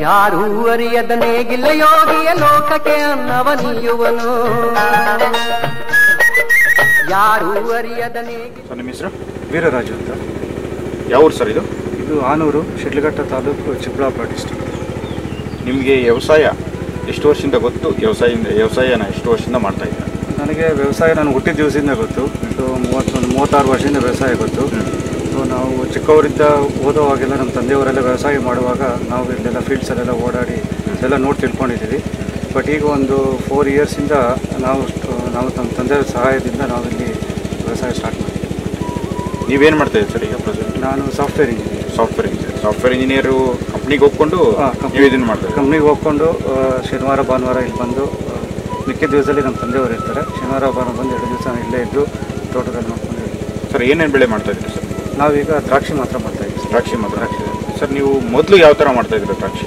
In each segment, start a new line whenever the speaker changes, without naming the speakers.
ಯಾರೂ ಅರಿಯದ ನೇಗಿಲ್ಲ ಯೋಗಿಯ ಲೋಕಕ್ಕೆ ಅನ್ನವ ನೀಯುವನು ಯಾರೂ ಅರಿಯದ ನೇಗಿಲ್ಲ
ಸರ್ ನಿಮ್ಮ ಹೆಸರು?
ವೀರರಾಜು ಅಂತ.
ಯಾವ ಊರು ಸರ್ ಇದು?
ಇದು ಆನೂರು ಶಿಡ್ಲಘಟ್ಟ ತಾಲೂಕು ಚಿಕ್ಕಬಳ್ಳಾಪುರ ಡಿಸ್ಟಿಕ್
ನಿಮಗೆ ವ್ಯವಸಾಯ ಎಷ್ಟು ವರ್ಷದಿಂದ ಗೊತ್ತು? ವ್ಯವಸಾಯದಿಂದ ವ್ಯವಸಾಯನ ಎಷ್ಟು ವರ್ಷದಿಂದ ಮಾಡ್ತಾ ಇದ್ದೆ
ನನಗೆ ವ್ಯವಸಾಯ ನಾನು ಹುಟ್ಟಿದ ದಿವಸದಿಂದ ಗೊತ್ತು. ಇದು ಮೂವತ್ತೊಂದು ಮೂವತ್ತಾರು ವರ್ಷದಿಂದ ವ್ಯವಸಾಯ ಗೊತ್ತು. ಸೊ ನಾವು ಚಿಕ್ಕವರಿಂದ ಓದೋವಾಗೆಲ್ಲ ನಮ್ಮ ತಂದೆಯವರೆಲ್ಲ ವ್ಯವಸಾಯ ಮಾಡುವಾಗ ನಾವು ಇಲ್ಲೆಲ್ಲ ಫೀಲ್ಡ್ಸಲ್ಲೆಲ್ಲ ಓಡಾಡಿ ಎಲ್ಲ ನೋಡಿ ತಿಳ್ಕೊಂಡಿದ್ದೀವಿ. ಬಟ್ ಈಗ ಒಂದು ಫೋರ್ ಇಯರ್ಸಿಂದ ನಾವು ನಾವು ನಮ್ಮ ತಂದೆಯವರ ಸಹಾಯದಿಂದ ನಾವು ಇಲ್ಲಿ ವ್ಯವಸಾಯ ಸ್ಟಾರ್ಟ್ ಮಾಡಿದ್ದೀವಿ
ನೀವೇನು ಮಾಡ್ತಾ ಇದ್ದೀರಿ ಸರ್ ಈಗ ಪ್ರೆಸೆಂಟ್
ನಾನು software engineer
software engineer software engineer ಕಂಪ್ನಿಗೆ ಹೋಗ್ಕೊಂಡು ಇದನ್ನು ಮಾಡ್ತಾರೆ
ಕಂಪ್ನಿಗೆ ಹೋಗ್ಕೊಂಡು ಶನಿವಾರ ಭಾನುವಾರ ಇಲ್ಲಿ ಬಂದು ಮಿಕ್ಕ ಮಿಕ್ಕಿದ ದಿವಸದಲ್ಲಿ ನಮ್ಮ ತಂದೆಯವರು ಇರ್ತಾರೆ. ಶನಿವಾರ ಭಾನುವಾರ ಬಂದು ಎರಡು ದಿವಸ ಇಲ್ಲೇ ಇದ್ದು ತೋಟದಲ್ಲಿ ನೋಡ್ಕೊಂಡು.
ಸರ್ ಏನೇನು ಬೆಳೆ ಮಾಡ್ತಾ ಇದ್ದೀರಿ ಸರ್?
ನಾವೀಗ ದ್ರಾಕ್ಷಿ ಮಾತ್ರ ಮಾಡ್ತಾ ಇದ್ದೀವಿ.
ದ್ರಾಕ್ಷಿ ಮಾತ್ರ? ಸರ್ ನೀವು ಮೊದಲು ಯಾವ ಥರ ಮಾಡ್ತಾ ಇದ್ದೀರಾ ದ್ರಾಕ್ಷಿ?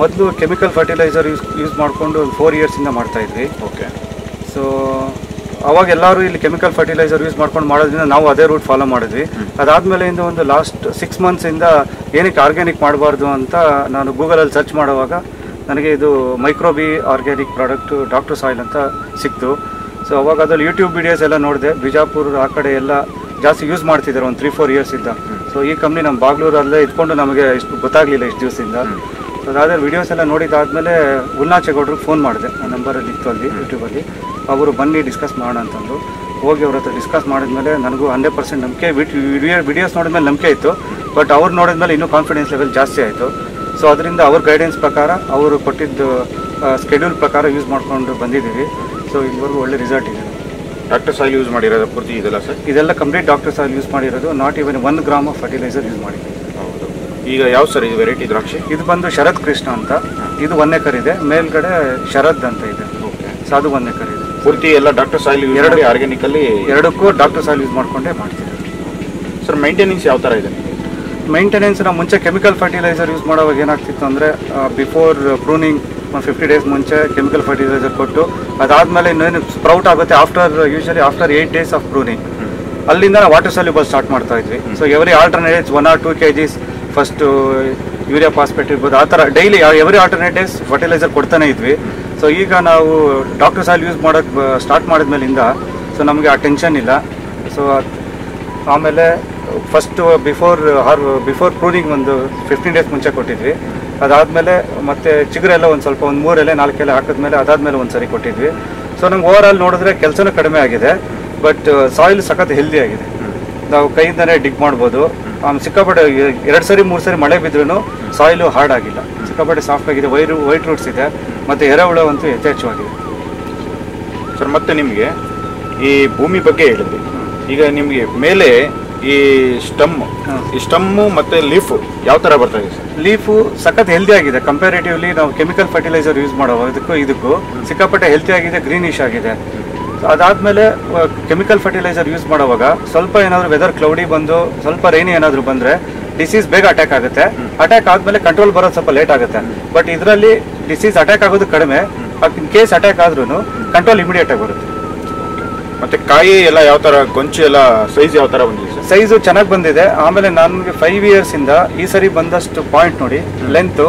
ಮೊದಲು ಕೆಮಿಕಲ್ ಫರ್ಟಿಲೈಸರ್ ಯೂಸ್ ಯೂಸ್ ಮಾಡಿಕೊಂಡು ಒಂದು ಫೋರ್ ಇಯರ್ಸಿಂದ ಮಾಡ್ತಾ ಇದ್ವಿ.
ಓಕೆ.
ಸೊ ಅವಾಗ ಎಲ್ಲರೂ ಇಲ್ಲಿ ಕೆಮಿಕಲ್ ಫರ್ಟಿಲೈಸರ್ ಯೂಸ್ ಮಾಡ್ಕೊಂಡು ಮಾಡೋದ್ರಿಂದ ನಾವು ಅದೇ ರೂಟ್ ಫಾಲೋ ಮಾಡಿದ್ವಿ. ಅದಾದಮೇಲೆ ಇಂದ ಒಂದು ಲಾಸ್ಟ್ ಸಿಕ್ಸ್ ಮಂತ್ಸಿಂದ ಏನಕ್ಕೆ ಆರ್ಗ್ಯಾನಿಕ್ ಮಾಡಬಾರ್ದು ಅಂತ ನಾನು ಗೂಗಲಲ್ಲಿ ಸರ್ಚ್ ಮಾಡುವಾಗ ನನಗೆ ಇದು microbe organic product Doctor Soil ಅಂತ ಸಿಕ್ತು. ಸೊ ಅವಾಗ ಅದ್ರಲ್ಲಿ ಯೂಟ್ಯೂಬ್ ವಿಡಿಯೋಸ್ ಎಲ್ಲ ನೋಡಿದೆ. ಬಿಜಾಪುರ ಆ ಕಡೆ ಎಲ್ಲ ಜಾಸ್ತಿ ಯೂಸ್ ಮಾಡ್ತಿದ್ದಾರೆ ಒಂದು ತ್ರೀ ಫೋರ್ ಇಯರ್ಸ್ ಇದ್ದ ಸೊ ಈ ಕಂಪ್ನಿ ನಮ್ಮ ಬಾಗ್ಲೂರಲ್ಲೇ ಇದ್ಕೊಂಡು ನಮಗೆ ಇಷ್ಟು ಗೊತ್ತಾಗಲಿಲ್ಲ ಇಷ್ಟು ದಿವಸದಿಂದ. ಸೊ ಅದಾದ್ರೆ ವಿಡಿಯೋಸ್ ಎಲ್ಲ ನೋಡಿದಾದ್ಮೇಲೆ ಉಲ್ನಾಚೇಗೌಡ್ರಿಗೆ ಫೋನ್ ಮಾಡಿದೆ. ಆ ನಂಬರಲ್ಲಿ ಇತ್ತು ಅಲ್ಲಿ ಯೂಟ್ಯೂಬಲ್ಲಿ ಅವರು ಬನ್ನಿ ಡಿಸ್ಕಸ್ ಮಾಡೋಣ ಅಂತಂದು ಹೋಗಿ ಅವ್ರ ಹತ್ರ ಡಿಸ್ಕಸ್ ಮಾಡಿದ್ಮೇಲೆ ನನಗೂ ಹಂಡ್ರೆಡ್ ಪರ್ಸೆಂಟ್ ನಂಬಿಕೆ ವಿಡಿಯೋ ವಿಡಿಯೋಸ್ ನೋಡಿದ್ಮೇಲೆ ನಂಬಿಕೆ ಇತ್ತು. ಬಟ್ ಅವ್ರು ನೋಡಿದ್ಮೇಲೆ ಇನ್ನೂ ಕಾನ್ಫಿಡೆನ್ಸ್ ಲೆವೆಲ್ ಜಾಸ್ತಿ ಆಯಿತು. ಸೊ ಅದರಿಂದ ಅವ್ರ ಗೈಡೆನ್ಸ್ ಪ್ರಕಾರ ಅವರು ಕೊಟ್ಟಿದ್ದು ಸ್ಕೆಡ್ಯೂಲ್ ಪ್ರಕಾರ ಯೂಸ್ ಮಾಡ್ಕೊಂಡು ಬಂದಿದ್ದೀವಿ. ಸೊ ಇಲ್ಲಿವರೆಗೂ ಒಳ್ಳೆ ರಿಸಲ್ಟ್ ಇದೆ.
ಡಾಕ್ಟರ್ ಸಾಯಿಲ್ ಯೂಸ್ ಮಾಡಿರೋದು ಪೂರ್ತಿ ಇದೆಲ್ಲ ಸರ್?
ಇದೆಲ್ಲ ಕಂಪ್ಲೀಟ್ ಡಾಕ್ಟರ್ ಸಾಯಿಲ್ ಯೂಸ್ ಮಾಡಿರೋದು not even one gram of fertiliser use ಮಾಡಿದ್ದೀವಿ
ಹೌದು. ಈಗ ಯಾವ ಸರ್ ಇದು ವೆರೈಟಿ ದ್ರಾಕ್ಷಿ?
ಇದು ಬಂದು ಶರತ್ ಕೃಷ್ಣ ಅಂತ. ಇದು ಒನ್ ಎಕರ್ ಇದೆ. ಮೇಲ್ಗಡೆ ಶರದ್ ಅಂತ ಇದೆ.
ಓಕೆ.
ಸೊ ಅದು ಒಂದ್ ಎಕರ್ ಇದೆ.
ಪೂರ್ತಿ ಎಲ್ಲ ಡಾಕ್ಟರ್ ಸಾಯಿಲ್
ಎರಡು-
ಆರ್ಗ್ಯಾನಿಕ್ ಆರ್ಗ್ಯಾನಿಕಲ್ಲಿ
ಎರಡಕ್ಕೂ ಡಾಕ್ಟರ್ ಸಾಯಿಲ್ ಯೂಸ್ ಮಾಡ್ಕೊಂಡೇ ಮಾಡ್ತಿದ್ದೀವಿ
ಸರ್ ಮೈಂಟೆನೆನ್ಸ್ ಯಾವ ಥರ ಇದೆ?
ಮೈಂಟೆನೆನ್ಸ್ ನಾವು ಮುಂಚೆ ಕೆಮಿಕಲ್ ಫರ್ಟಿಲೈಸರ್ ಯೂಸ್ ಮಾಡುವಾಗ ಏನಾಗ್ತಿತ್ತು ಅಂದರೆ ಬಿಫೋರ್ ಪ್ರೂನಿಂಗ್ ಒಂದು ಫಿಫ್ಟಿ ಡೇಸ್ ಮುಂಚೆ ಕೆಮಿಕಲ್ ಫರ್ಟಿಲೈಸರ್ ಕೊಟ್ಟು ಅದಾದಮೇಲೆ ಇನ್ನೇನು ಸ್ಪ್ರೌಟ್ ಆಗುತ್ತೆ after usually after eight days of pruning ಅಲ್ಲಿಂದ ನಾವು ವಾಟರ್ ಸಲ್ಯೂಬಲ್ ಸ್ಟಾರ್ಟ್ ಮಾಡ್ತಾ ಇದ್ವಿ. So every alternates one or two K Gs first urea phosphate ಇರ್ಬೋದು ಆ ಥರ daily every alternatives days fertiliser ಕೊಡ್ತಾನೆ ಇದ್ವಿ. ಸೊ ಈಗ ನಾವು ಡಾಕ್ಟರ್ ಸಾಲ್ ಯೂಸ್ ಮಾಡೋಕ್ಕೆ ಸ್ಟಾರ್ಟ್ ಮಾಡಿದ್ಮೇಲಿಂದ ಸೊ ನಮಗೆ ಆ ಟೆನ್ಷನ್ ಇಲ್ಲ. ಸೊ ಆಮೇಲೆ ಫಸ್ಟ್ ಬಿಫೋರ್ ಹಾರ್ ಬಿಫೋರ್ ಪ್ರೂನಿಂಗ್ ಒಂದು ಫಿಫ್ಟೀನ್ ಡೇಸ್ ಮುಂಚೆ ಕೊಟ್ಟಿದ್ವಿ. ಅದಾದಮೇಲೆ ಮತ್ತೆ ಚಿಗುರೆಲ್ಲ ಒಂದು ಸ್ವಲ್ಪ ಒಂದು ಮೂರು ಎಲೆ ನಾಲ್ಕು ಎಲೆ ಹಾಕಿದ್ಮೇಲೆ ಅದಾದಮೇಲೆ ಒಂದು ಸರಿ ಕೊಟ್ಟಿದ್ವಿ. ಸೊ ನಮ್ಗೆ ಓವರ್ ಆಲ್ ನೋಡಿದ್ರೆ ಕೆಲಸನೂ ಕಡಿಮೆ ಆಗಿದೆ ಬಟ್ ಸಾಯಿಲ್ ಸಖತ್ ಹೆಲ್ದಿ ಆಗಿದೆ. ನಾವು ಕೈಯಿಂದನೇ ಡಿಗ್ ಮಾಡ್ಬೋದು. ಸಿಕ್ಕಾಪಟ್ಟೆ ಎರಡು ಸರಿ, ಮೂರು ಸರಿ ಮಳೆ ಬಿದ್ರೂ ಸಾಯಿಲು ಹಾರ್ಡ್ ಆಗಿಲ್ಲ. ಸಿಕ್ಕಾಪಟ್ಟೆ ಸಾಫ್ಟ್ ಆಗಿದೆ. ವೈರು ವೈಟ್ ರೂಟ್ಸ್ ಇದೆ. ಮತ್ತು ಎರೆಹುಳ ಅಂತೂ ಯಥೇಚ್ಛವಾಗಿದೆ.
ಸರ್ ಮತ್ತೆ ನಿಮಗೆ ಈ ಭೂಮಿ ಬಗ್ಗೆ ಹೇಳಿದ್ವಿ ಈಗ ನಿಮಗೆ ಮೇಲೆ ಈ ಸ್ಟಮ್. ಈ ಸ್ಟಮ್ಮು ಮತ್ತೆ ಲೀಫ್ ಯಾವ ಥರ ಬರ್ತದೆ ಸರ್?
ಲೀಫು ಸಖತ್ ಹೆಲ್ದಿ ಆಗಿದೆ. ಕಂಪ್ಯಾರಿಟಿವ್ಲಿ ನಾವು ಕೆಮಿಕಲ್ ಫರ್ಟಿಲೈಸರ್ ಯೂಸ್ ಮಾಡುವಾಗ ಇದಕ್ಕೂ ಇದಕ್ಕೂ ಸಿಕ್ಕಾಪಟ್ಟೆ ಹೆಲ್ತಿ ಆಗಿದೆ ಗ್ರೀನಿಶ್ ಆಗಿದೆ. ಅದಾದಮೇಲೆ ಕೆಮಿಕಲ್ ಫರ್ಟಿಲೈಸರ್ ಯೂಸ್ ಮಾಡುವಾಗ ಸ್ವಲ್ಪ ಏನಾದರೂ ವೆದರ್ ಕ್ಲೌಡಿ ಬಂದು, ಸ್ವಲ್ಪ ರೈನಿ ಏನಾದರೂ ಬಂದರೆ ಡಿಸೀಸ್ ಬೇಗ ಅಟ್ಯಾಕ್ ಆಗುತ್ತೆ. ಅಟ್ಯಾಕ್ ಆದಮೇಲೆ ಕಂಟ್ರೋಲ್ ಬರೋದು ಸ್ವಲ್ಪ ಲೇಟ್ ಆಗುತ್ತೆ. ಬಟ್ ಇದರಲ್ಲಿ ಡಿಸೀಸ್ ಅಟ್ಯಾಕ್ ಆಗೋದು ಕಡಿಮೆ. ಇನ್ ಕೇಸ್ ಅಟ್ಯಾಕ್ ಆದ್ರೂ ಕಂಟ್ರೋಲ್ ಇಮಿಡಿಯೇಟ್ ಆಗಿ ಬರುತ್ತೆ.
ಮತ್ತೆ ಕಾಯಿ ಎಲ್ಲ ಯಾವ ತರ ಗೊಂಚು ಎಲ್ಲ ಸೈಜ್ ಯಾವ ತರ ಬಂದಿದೆ
ಸೈಜ್ ಚೆನ್ನಾಗಿ ಬಂದಿದೆ. ಆಮೇಲೆ ನನಗೆ ಫೈವ್ ಇಯರ್ಸ್ ಇಂದ ಈ ಸರಿ ಬಂದಷ್ಟು ಪಾಯಿಂಟ್ ನೋಡಿ ಲೆಂತ್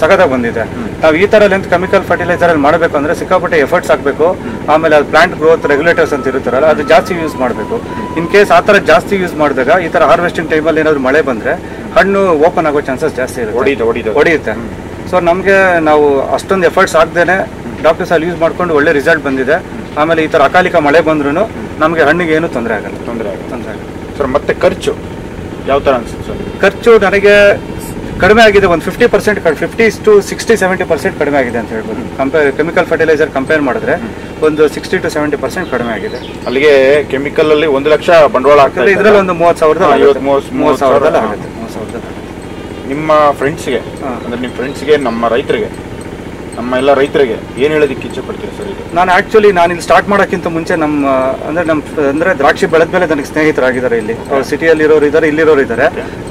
ಸಖತ್ತಾಗಿ ಬಂದಿದೆ. ನಾವು ಈ ತರ ಲೆಂತ್ ಕೆಮಿಕಲ್ ಫರ್ಟಿಲೈಸರ್ ಅಲ್ಲಿ ಮಾಡಬೇಕು ಅಂದ್ರೆ ಸಿಕ್ಕಾಪಟ್ಟೆ ಎಫರ್ಟ್ಸ್ ಹಾಕಬೇಕು ಆಮೇಲೆ ಅದು ಪ್ಲಾಂಟ್ ಗ್ರೋತ್ ರೆಗ್ಯುಲೇಟರ್ಸ್ ಅಂತ ಇರುತ್ತಾರಲ್ಲ ಅದು ಜಾಸ್ತಿ ಯೂಸ್ ಮಾಡಬೇಕು. ಇನ್ ಕೇಸ್ ಆ ತರ ಜಾಸ್ತಿ ಯೂಸ್ ಮಾಡಿದಾಗ ಈ ತರ ಹಾರ್ವೆಸ್ಟಿಂಗ್ ಟೈಮಲ್ಲಿ ಏನಾದ್ರು ಮಳೆ ಬಂದ್ರೆ ಹಣ್ಣು ಓಪನ್ ಆಗೋ ಚಾನ್ಸಸ್ ಜಾಸ್ತಿ ಇರುತ್ತೆ. ಹೊಡೆಯುತ್ತೆ ಸೊ ನಮಗೆ ನಾವು ಅಷ್ಟೊಂದು ಎಫರ್ಟ್ಸ್ ಹಾಕ್ದೇನೆ ಡಾಕ್ಟರ್ಸ್ ಅಲ್ಲಿ ಯೂಸ್ ಮಾಡ್ಕೊಂಡು ಒಳ್ಳೆ ರಿಸಲ್ಟ್ ಬಂದಿದೆ. ಆಮೇಲೆ ಈ ಥರ ಅಕಾಲಿಕ ಮಳೆ ಬಂದ್ರೂ ನಮಗೆ ಹಣ್ಣಿಗೆ ಏನು ತೊಂದರೆ ಆಗಲ್ಲ.
ತೊಂದರೆ ಆಗಲ್ಲ.
ತೊಂದರೆ ಆಗಲ್ಲ.
ಸರ್ ಮತ್ತೆ ಖರ್ಚು ಯಾವ ಥರ ಅನ್ಸುತ್ತೆ ಸರ್?
ಖರ್ಚು ನನಗೆ ಕಡಿಮೆ ಆಗಿದೆ ಒಂದು fifty percent fifty to sixty seventy percent ಕಡಿಮೆ ಆಗಿದೆ ಅಂತ ಹೇಳ್ಬೋದು. ಕಂಪೇರ್ ಕೆಮಿಕಲ್ ಫರ್ಟಿಲೈಸರ್ ಕಂಪೇರ್ ಮಾಡಿದ್ರೆ ಒಂದು ಸಿಕ್ಸ್ಟಿ ಟು ಸೆವೆಂಟಿ ಪರ್ಸೆಂಟ್ ಕಡಿಮೆ ಆಗಿದೆ.
ಅಲ್ಲಿಗೆ ಕೆಮಿಕಲ್ ಅಲ್ಲಿ ಒಂದು ಲಕ್ಷ ಬಂಡವಾಳ ಹಾಕಿದ್ರೆ
ಇದರಲ್ಲಿ ಒಂದು ಮೂವತ್ತು ಸಾವಿರದ
ಮೂವತ್ತು-
ಸಾವಿರದಲ್ಲಿ ಆಗುತ್ತೆ. ಮೂವತ್ತು ಸಾವಿರದಲ್ಲಿ
ನಿಮ್ಮ ಫ್ರೆಂಡ್ಸ್ಗೆ. ಅಂದ್ರೆ ನಿಮ್ಮ ಫ್ರೆಂಡ್ಸ್ಗೆ ನಮ್ಮ ರೈತರಿಗೆ ನಮ್ಮ ಎಲ್ಲ ರೈತರಿಗೆ ಏನು ಹೇಳೋದಕ್ಕೆ ಇಚ್ಛೆ ಪಡ್ತೀರಿ ಸರ್ ಇದು
ನಾನು ಆಕ್ಚುಲಿ ನಾನು ಇಲ್ಲಿ ಸ್ಟಾರ್ಟ್ ಮಾಡೋಕ್ಕಿಂತ ಮುಂಚೆ ನಮ್ಮ ಅಂದ್ರೆ ನಮ್ಮ ಅಂದ್ರೆ ದ್ರಾಕ್ಷಿ ಬೆಳೆದ ಮೇಲೆ ನನಗೆ ಸ್ನೇಹಿತರಾಗಿದ್ದಾರೆ ಇಲ್ಲಿ. ಅವ್ರು ಸಿಟಿಯಲ್ಲಿ ಇರೋರು ಇದ್ದಾರೆ ಇಲ್ಲಿರೋರು ಇದ್ದಾರೆ.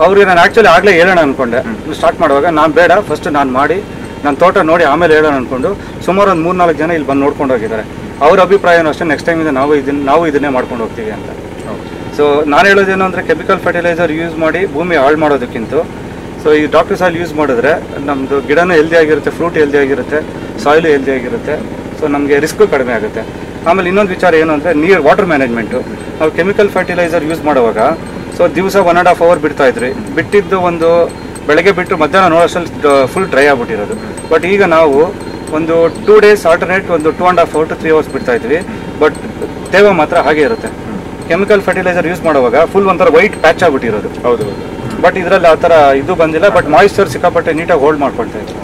ಅವ್ರಿಗೆ ನಾನು ಆಕ್ಚುಲಿ ಆಗಲೇ ಹೇಳೋಣ ಅನ್ಕೊಂಡೆ. ಸ್ಟಾರ್ಟ್ ಮಾಡುವಾಗ ನಾನು ಬೇಡ ಫಸ್ಟ್ ನಾನು ಮಾಡಿ ನನ್ನ ತೋಟ ನೋಡಿ ಆಮೇಲೆ ಹೇಳೋಣ ಅಂದ್ಕೊಂಡು ಸುಮಾರು ಒಂದು ಮೂರ್ನಾಲ್ಕು ಜನ ಇಲ್ಲಿ ಬಂದು ನೋಡ್ಕೊಂಡು ಹೋಗಿದ್ದಾರೆ. ಅವ್ರ ಅಭಿಪ್ರಾಯನೂ ಅಷ್ಟೇ ನೆಕ್ಸ್ಟ್ ಟೈಮಿಂದ ನಾವು ಇದನ್ನ ನಾವು ಇದನ್ನೇ ಮಾಡ್ಕೊಂಡು ಹೋಗ್ತೀವಿ ಅಂತ. ಸೊ ನಾನು ಹೇಳೋದೇನು ಅಂದರೆ ಕೆಮಿಕಲ್ ಫರ್ಟಿಲೈಸರ್ ಯೂಸ್ ಮಾಡಿ ಭೂಮಿ ಹಾಳು ಮಾಡೋದಕ್ಕಿಂತ ಸೊ ಈ ಡಾಕ್ಟರ್ ಸಾಯಿಲ್ ಯೂಸ್ ಮಾಡಿದ್ರೆ ನಮ್ಮದು ಗಿಡನೂ ಹೆಲ್ದಿ ಆಗಿರುತ್ತೆ ಫ್ರೂಟ್ ಹೆಲ್ದಿ ಆಗಿರುತ್ತೆ ಸಾಯಿಲು ಹೆಲ್ದಿ ಆಗಿರುತ್ತೆ. ಸೊ ನಮಗೆ ರಿಸ್ಕು ಕಡಿಮೆ ಆಗುತ್ತೆ. ಆಮೇಲೆ ಇನ್ನೊಂದು ವಿಚಾರ ಏನು ಅಂದರೆ ನೀರು ವಾಟರ್ ಮ್ಯಾನೇಜ್ಮೆಂಟು ನಾವು ಕೆಮಿಕಲ್ ಫರ್ಟಿಲೈಸರ್ ಯೂಸ್ ಮಾಡುವಾಗ ಸೊ ದಿವಸ ಒನ್ ಆ್ಯಂಡ್ ಹಾಫ್ ಅವರ್ ಬಿಡ್ತಾ ಇದ್ರಿ. ಬಿಟ್ಟಿದ್ದು ಒಂದು ಬೆಳಗ್ಗೆ ಬಿಟ್ಟು ಮಧ್ಯಾಹ್ನ ನೋಡೋಷ್ಟಲ್ಲಿ ಫುಲ್ ಡ್ರೈ ಆಗಿಬಿಟ್ಟಿರೋದು. ಬಟ್ ಈಗ ನಾವು ಒಂದು ಟೂ ಡೇಸ್ ಆಲ್ಟರ್ನೇಟ್ ಒಂದು two and half hour to three hours ಬಿಡ್ತಾ ಇದ್ವಿ. ಬಟ್ ತೇವ ಮಾತ್ರ ಹಾಗೆ ಇರುತ್ತೆ. ಕೆಮಿಕಲ್ ಫರ್ಟಿಲೈಸರ್ ಯೂಸ್ ಮಾಡುವಾಗ ಫುಲ್ ಒಂಥರ ವೈಟ್ ಪ್ಯಾಚ್ ಆಗ್ಬಿಟ್ಟಿರೋದು.
ಹೌದು ಹೌದು.
ಬಟ್ ಇದರಲ್ಲಿ ಆ ಥರ ಇದು ಬಂದಿಲ್ಲ. ಬಟ್ ಮಾಯಿಶ್ಚರ್ ಸಿಕ್ಕಾಪಟ್ಟೆ ನೀಟಾಗಿ ಹೋಲ್ಡ್ ಮಾಡ್ಕೊಳ್ತಾ ಇತ್ತು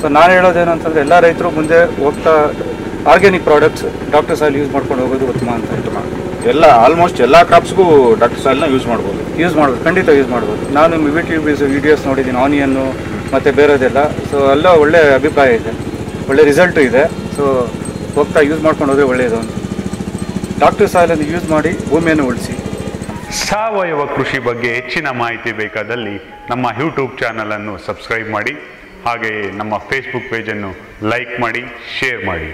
ಸೊ ನಾನು ಹೇಳೋದೇನು ಅಂತಂದರೆ ಎಲ್ಲ ರೈತರು ಮುಂದೆ ಹೋಗ್ತಾ organic products Doctor Soil use ಮಾಡ್ಕೊಂಡು ಹೋಗೋದು ಉತ್ತಮ ಅಂತ ಹೇಳ್ತು
ಎಲ್ಲ ಆಲ್ಮೋಸ್ಟ್ ಎಲ್ಲ ಕ್ರಾಪ್ಸ್ಗೂ ಡಾಕ್ಟರ್ ಸಾಯಿಲ್ನ ಯೂಸ್ ಮಾಡ್ಬೋದು.
ಯೂಸ್ ಮಾಡ್ಬೋದು. ಖಂಡಿತ ಯೂಸ್ ಮಾಡ್ಬೋದು. ನಾನು ಯೂಟ್ಯೂಬ್ ವೀಡಿಯೋಸ್ ನೋಡಿದ್ದೀನಿ. ಆನಿಯನ್ನು ಮತ್ತು ಬೇರೆದೆಲ್ಲ. ಸೊ ಎಲ್ಲ ಒಳ್ಳೆ ಅಭಿಪ್ರಾಯ ಇದೆ. ಒಳ್ಳೆ ರಿಸಲ್ಟು ಇದೆ. ಸೊ ಹೋಗ್ತಾ ಯೂಸ್ ಮಾಡ್ಕೊಂಡು ಹೋದರೆ ಒಳ್ಳೆಯದು ಅಂತ. ಡಾಕ್ಟರ್ ಸಾಯಿಲನ್ನು ಯೂಸ್ ಮಾಡಿ ಭೂಮಿಯನ್ನು ಉಳಿಸಿ.
ಸಾವಯವ ಕೃಷಿ ಬಗ್ಗೆ ಹೆಚ್ಚಿನ ಮಾಹಿತಿ ಬೇಕಾದಲ್ಲಿ ನಮ್ಮ ಯೂಟ್ಯೂಬ್ ಚಾನಲನ್ನು ಸಬ್ಸ್ಕ್ರೈಬ್ ಮಾಡಿ, ಹಾಗೆಯೇ ನಮ್ಮ ಫೇಸ್ಬುಕ್ ಪೇಜನ್ನು ಲೈಕ್ ಮಾಡಿ ಶೇರ್ ಮಾಡಿ.